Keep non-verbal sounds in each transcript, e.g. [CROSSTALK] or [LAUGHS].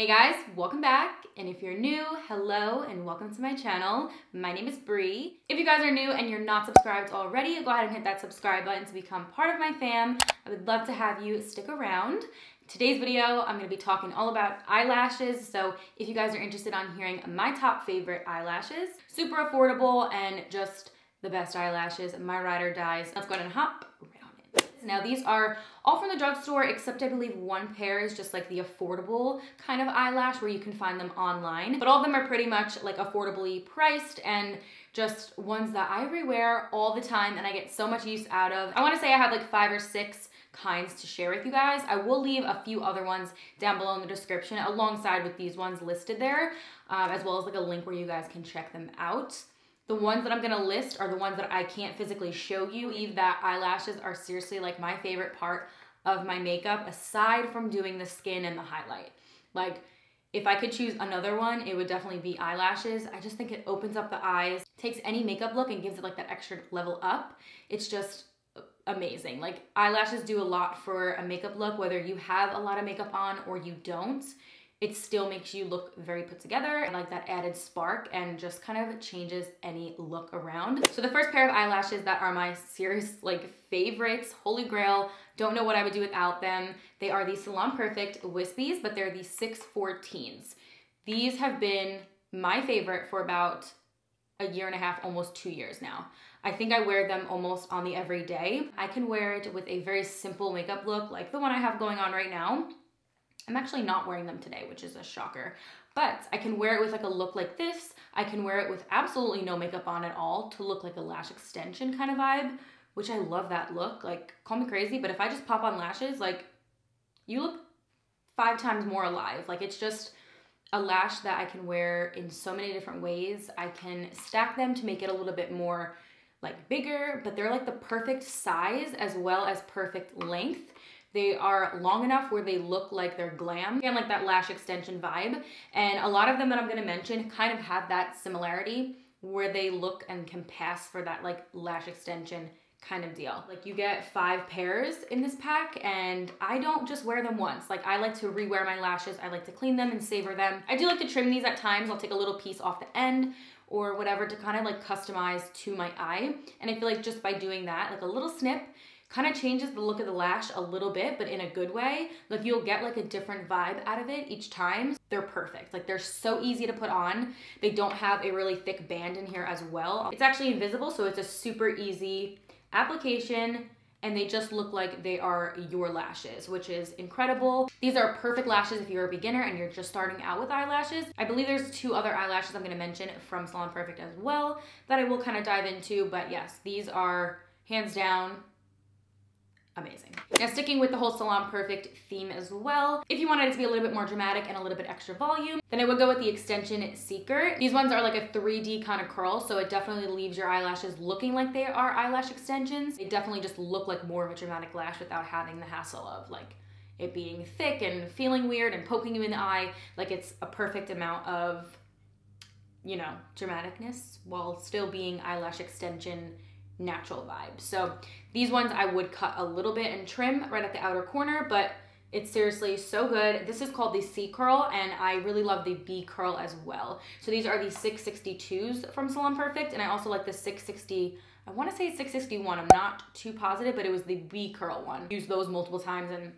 Hey guys, welcome back. And if you're new, hello and welcome to my channel. My name is Bree. If you guys are new and you're not subscribed already, go ahead and hit that subscribe button to become part of my fam. I would love to have you stick around. Today's video, I'm gonna be talking all about eyelashes. So if you guys are interested on hearing my top favorite eyelashes, super affordable and just the best eyelashes, my ride or dies. Let's go ahead and hop now these are all from the drugstore except I believe one pair is just like the affordable kind of eyelash where you can find them online. But all of them are pretty much like affordably priced and just ones that I rewear all the time and I get so much use out of. I wanna say I have like five or six kinds to share with you guys. I will leave a few other ones down below in the description alongside with these ones listed there, um, as well as like a link where you guys can check them out. The ones that I'm gonna list are the ones that I can't physically show you. Eve, that eyelashes are seriously like my favorite part of my makeup aside from doing the skin and the highlight. Like if I could choose another one, it would definitely be eyelashes. I just think it opens up the eyes, takes any makeup look and gives it like that extra level up. It's just amazing. Like eyelashes do a lot for a makeup look, whether you have a lot of makeup on or you don't it still makes you look very put together and like that added spark and just kind of changes any look around. So the first pair of eyelashes that are my serious like favorites, holy grail, don't know what I would do without them. They are the Salon Perfect Wispies, but they're the 614s. These have been my favorite for about a year and a half, almost two years now. I think I wear them almost on the everyday. I can wear it with a very simple makeup look like the one I have going on right now I'm actually not wearing them today, which is a shocker. But I can wear it with like a look like this. I can wear it with absolutely no makeup on at all to look like a lash extension kind of vibe, which I love that look. Like, call me crazy, but if I just pop on lashes, like, you look five times more alive. Like, it's just a lash that I can wear in so many different ways. I can stack them to make it a little bit more like bigger, but they're like the perfect size as well as perfect length. They are long enough where they look like they're glam and like that lash extension vibe. And a lot of them that I'm gonna mention kind of have that similarity where they look and can pass for that like lash extension kind of deal. Like you get five pairs in this pack and I don't just wear them once. Like I like to rewear my lashes. I like to clean them and savor them. I do like to trim these at times. I'll take a little piece off the end or whatever to kind of like customize to my eye. And I feel like just by doing that, like a little snip, kind of changes the look of the lash a little bit, but in a good way. Like you'll get like a different vibe out of it each time. They're perfect. Like they're so easy to put on. They don't have a really thick band in here as well. It's actually invisible, so it's a super easy application and they just look like they are your lashes, which is incredible. These are perfect lashes if you're a beginner and you're just starting out with eyelashes. I believe there's two other eyelashes I'm gonna mention from Salon Perfect as well that I will kind of dive into, but yes, these are hands down amazing. Now sticking with the whole Salon Perfect theme as well, if you wanted it to be a little bit more dramatic and a little bit extra volume, then I would go with the Extension Seeker. These ones are like a 3D kind of curl, so it definitely leaves your eyelashes looking like they are eyelash extensions. They definitely just look like more of a dramatic lash without having the hassle of like it being thick and feeling weird and poking you in the eye. Like it's a perfect amount of, you know, dramaticness while still being eyelash extension natural vibe. So these ones I would cut a little bit and trim right at the outer corner, but it's seriously so good. This is called the C curl and I really love the B curl as well. So these are the 662s from Salon Perfect and I also like the 660 I want to say 661. I'm not too positive, but it was the B curl one. Used those multiple times and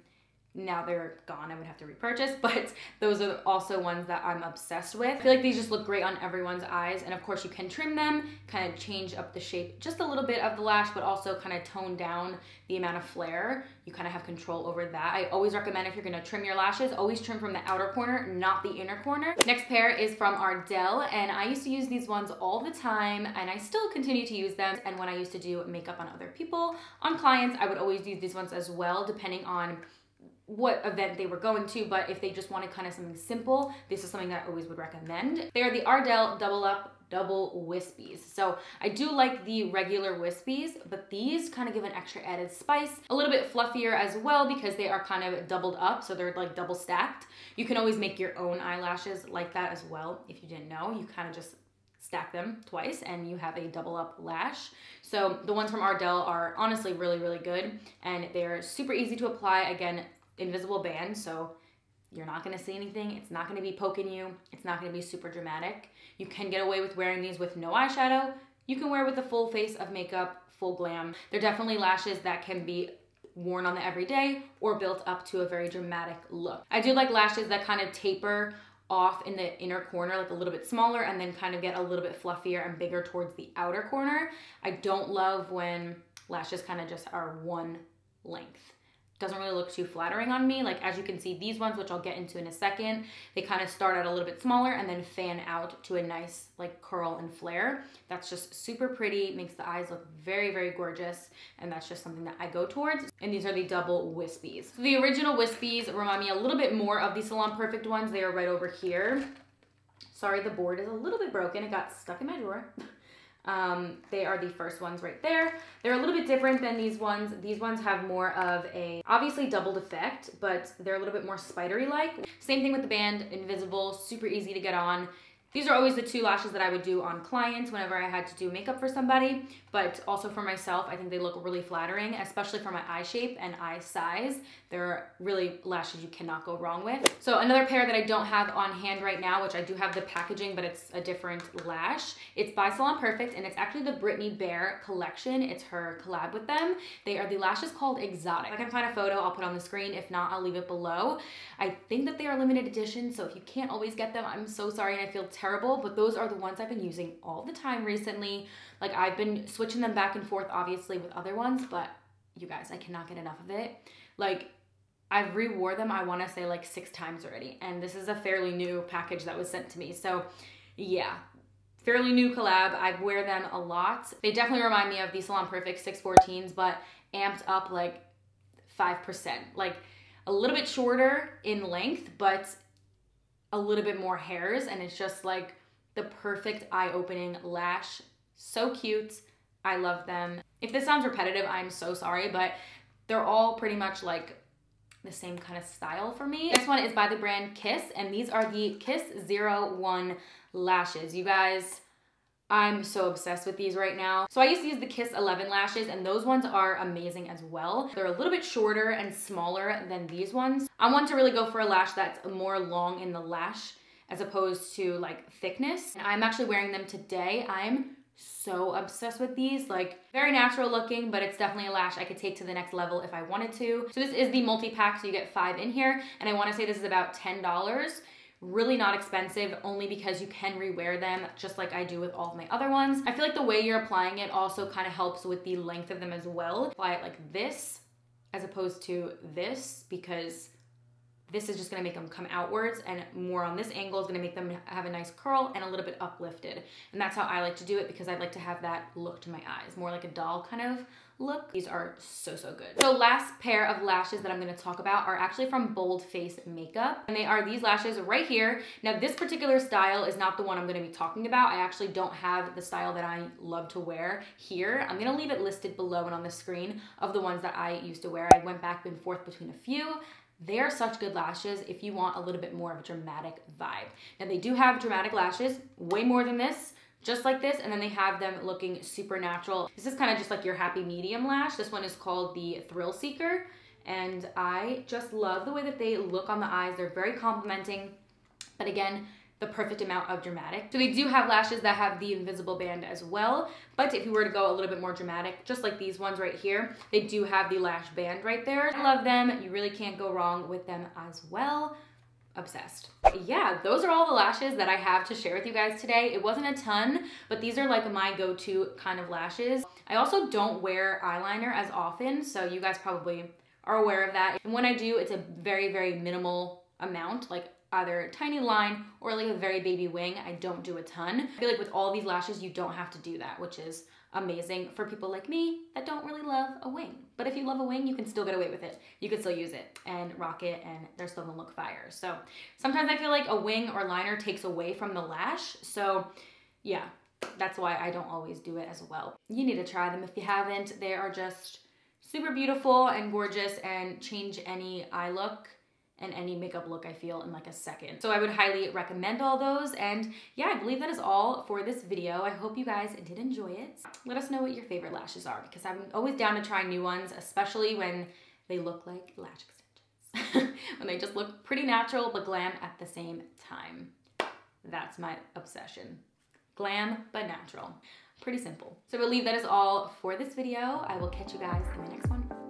now they're gone i would have to repurchase [LAUGHS] but those are also ones that i'm obsessed with. I feel like these just look great on everyone's eyes and of course you can trim them kind of change up the shape just a little bit of the lash but also kind of tone down the amount of flare. You kind of have control over that. I always recommend if you're going to trim your lashes always trim from the outer corner not the inner corner. Next pair is from ardell and i used to use these ones all the time and i still continue to use them. And when i used to do makeup on other people on clients i would always use these ones as well depending on what event they were going to, but if they just wanted kind of something simple, this is something that I always would recommend. They are the Ardell Double Up Double Wispies. So I do like the regular Wispies, but these kind of give an extra added spice. A little bit fluffier as well because they are kind of doubled up, so they're like double stacked. You can always make your own eyelashes like that as well. If you didn't know, you kind of just stack them twice and you have a double up lash. So the ones from Ardell are honestly really, really good and they're super easy to apply. Again, invisible band, so you're not gonna see anything. It's not gonna be poking you. It's not gonna be super dramatic. You can get away with wearing these with no eyeshadow. You can wear with a full face of makeup, full glam. They're definitely lashes that can be worn on the everyday or built up to a very dramatic look. I do like lashes that kind of taper off in the inner corner, like a little bit smaller, and then kind of get a little bit fluffier and bigger towards the outer corner. I don't love when lashes kind of just are one length doesn't really look too flattering on me. Like as you can see, these ones, which I'll get into in a second, they kind of start out a little bit smaller and then fan out to a nice like curl and flare. That's just super pretty, makes the eyes look very, very gorgeous. And that's just something that I go towards. And these are the double wispies. So the original wispies remind me a little bit more of the Salon Perfect ones. They are right over here. Sorry, the board is a little bit broken. It got stuck in my drawer. [LAUGHS] Um, they are the first ones right there. They're a little bit different than these ones. These ones have more of a, obviously doubled effect, but they're a little bit more spidery-like. Same thing with the band, invisible, super easy to get on. These are always the two lashes that I would do on clients whenever I had to do makeup for somebody, but also for myself, I think they look really flattering, especially for my eye shape and eye size. They're really lashes you cannot go wrong with. So another pair that I don't have on hand right now, which I do have the packaging, but it's a different lash. It's by Salon Perfect, and it's actually the Brittany Bear collection. It's her collab with them. They are the lashes called Exotic. I can find a photo, I'll put on the screen. If not, I'll leave it below. I think that they are limited edition, so if you can't always get them, I'm so sorry and I feel but those are the ones I've been using all the time recently. Like I've been switching them back and forth, obviously, with other ones, but you guys, I cannot get enough of it. Like I've rewore them, I wanna say like six times already. And this is a fairly new package that was sent to me. So yeah, fairly new collab. I wear them a lot. They definitely remind me of the Salon Perfect 614s, but amped up like 5%. Like a little bit shorter in length, but a little bit more hairs. And it's just like the perfect eye-opening lash. So cute. I love them. If this sounds repetitive, I'm so sorry, but they're all pretty much like the same kind of style for me. This one is by the brand Kiss, and these are the Kiss 01 lashes. You guys, I'm so obsessed with these right now. So I used to use the Kiss 11 lashes and those ones are amazing as well. They're a little bit shorter and smaller than these ones. I want to really go for a lash that's more long in the lash as opposed to like thickness. I'm actually wearing them today. I'm so obsessed with these like very natural looking but it's definitely a lash I could take to the next level if I wanted to so this is the multi-pack so you get five in here and I want to say this is about ten dollars really not expensive only because you can rewear them just like I do with all of my other ones. I feel like the way you're applying it also kind of helps with the length of them as well. Apply it like this as opposed to this because this is just gonna make them come outwards and more on this angle is gonna make them have a nice curl and a little bit uplifted. And that's how I like to do it because I like to have that look to my eyes, more like a doll kind of look. These are so, so good. So last pair of lashes that I'm gonna talk about are actually from Bold Face Makeup. And they are these lashes right here. Now this particular style is not the one I'm gonna be talking about. I actually don't have the style that I love to wear here. I'm gonna leave it listed below and on the screen of the ones that I used to wear. I went back and forth between a few. They are such good lashes if you want a little bit more of a dramatic vibe. Now they do have dramatic lashes, way more than this, just like this, and then they have them looking super natural. This is kind of just like your happy medium lash. This one is called the Thrill Seeker, and I just love the way that they look on the eyes. They're very complimenting, but again, the perfect amount of dramatic. So they do have lashes that have the invisible band as well, but if you were to go a little bit more dramatic, just like these ones right here, they do have the lash band right there. I love them. You really can't go wrong with them as well obsessed. Yeah, those are all the lashes that I have to share with you guys today. It wasn't a ton, but these are like my go-to kind of lashes. I also don't wear eyeliner as often, so you guys probably are aware of that. And when I do, it's a very, very minimal amount, like either tiny line or like a very baby wing. I don't do a ton. I feel like with all these lashes, you don't have to do that, which is amazing for people like me that don't really love a wing. But if you love a wing, you can still get away with it. You can still use it and rock it and they're still gonna look fire. So sometimes I feel like a wing or liner takes away from the lash. So yeah, that's why I don't always do it as well. You need to try them if you haven't. They are just super beautiful and gorgeous and change any eye look and any makeup look I feel in like a second. So I would highly recommend all those. And yeah, I believe that is all for this video. I hope you guys did enjoy it. Let us know what your favorite lashes are because I'm always down to try new ones, especially when they look like lash extensions. [LAUGHS] when they just look pretty natural but glam at the same time. That's my obsession. Glam but natural. Pretty simple. So I believe that is all for this video. I will catch you guys in the next one.